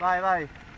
Vai, vai.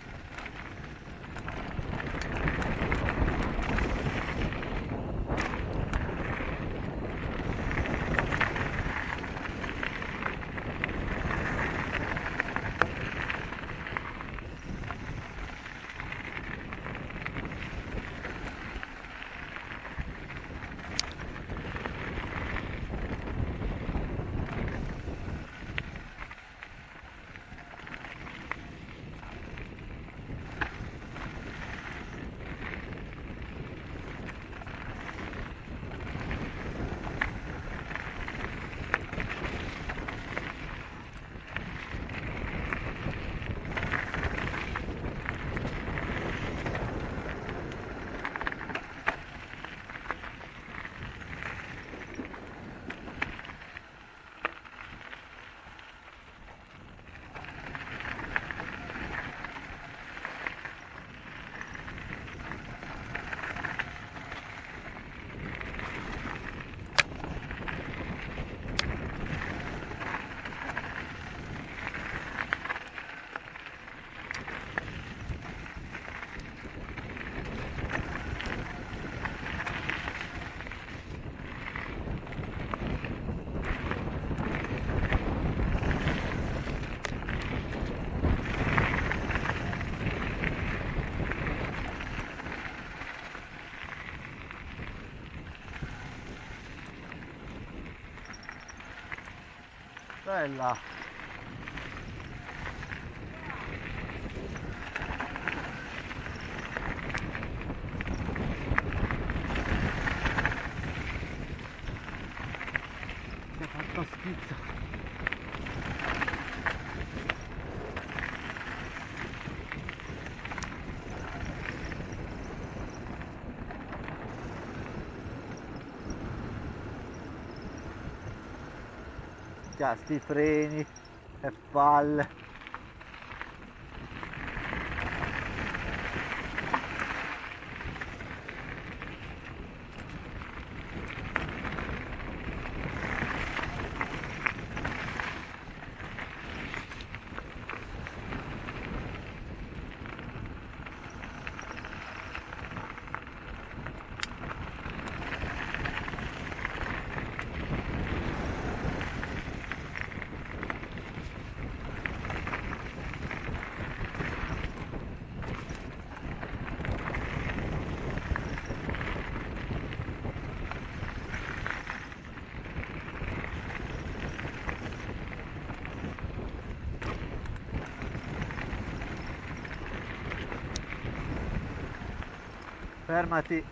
Bella. Che ha fatto sti freni e palle. Fermati.